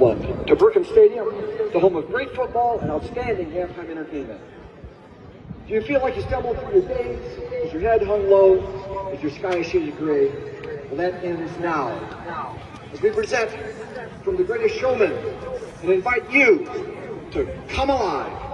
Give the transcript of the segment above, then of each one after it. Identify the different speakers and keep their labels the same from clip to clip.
Speaker 1: To Perkins Stadium, the home of great football and outstanding halftime entertainment. Do you feel like you stumbled through your days with your head hung low, with your sky shaded gray? Well, that ends now. As we present from the greatest showman and invite you to come alive.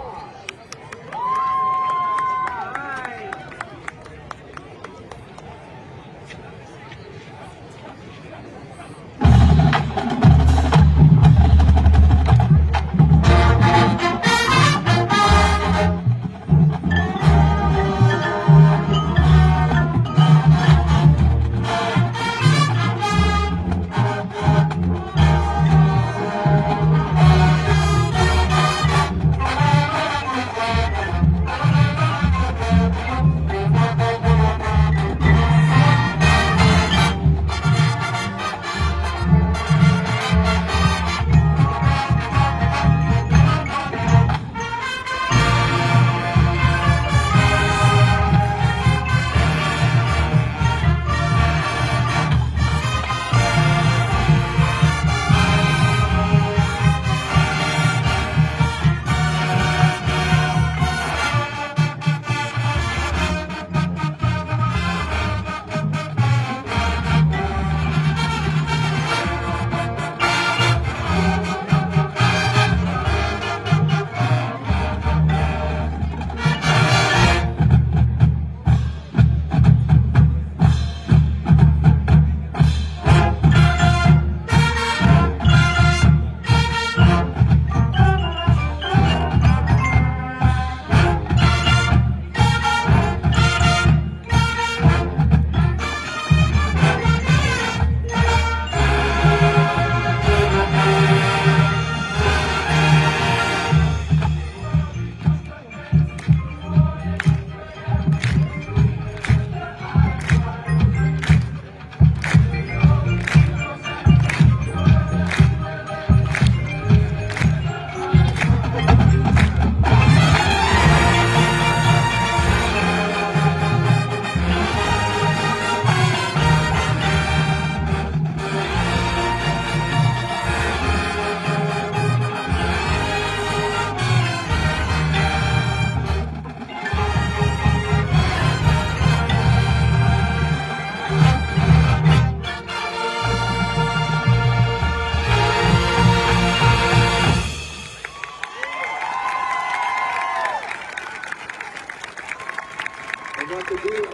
Speaker 1: And to do.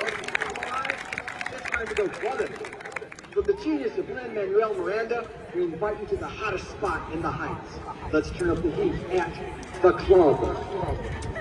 Speaker 1: From the genius of Lin-Manuel Miranda, we invite you to the hottest spot in the Heights. Let's turn up the heat at the club.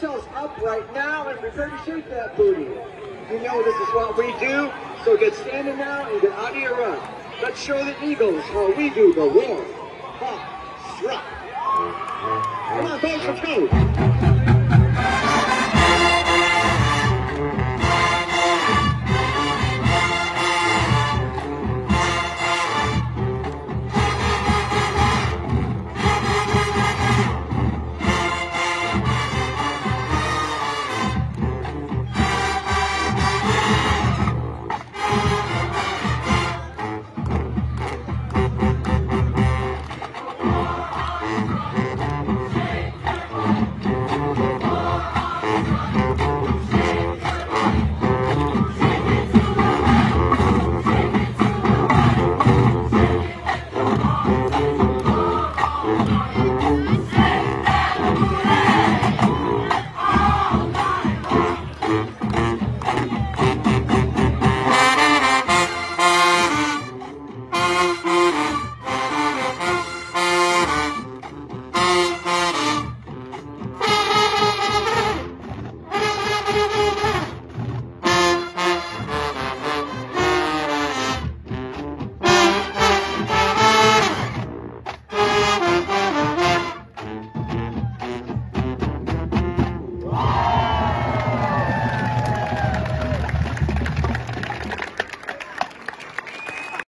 Speaker 1: Yourselves up right now and prepare to shake that booty. You know this is what we do, so get standing now and get out of your run. Let's show the Eagles how we do the pop, strut. Come on, folks, let's go.